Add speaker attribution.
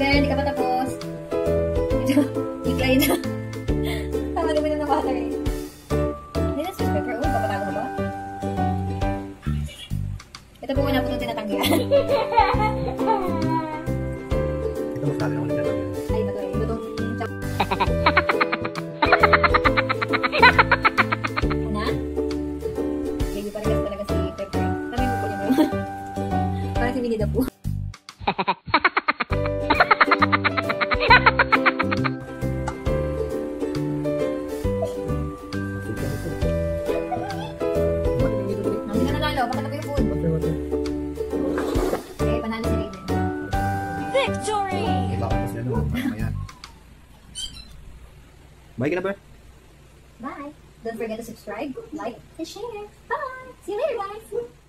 Speaker 1: Iklay na. Tama naman ng water eh. Hindi na sus pepper. Uy, papatago mo ba? Ito po muna po itong tinatanggihan.
Speaker 2: Ito masali ako dyan.
Speaker 1: Ay, ito. Na? Baby parang kasi talaga si Pepper. Sabi mo po niya mo. Parang si
Speaker 3: Victory!
Speaker 2: Iba ko kasi ano, mamaya. Bye ka na, Ber.
Speaker 1: Bye. Don't forget to subscribe, like, and share. Bye. See you later, guys.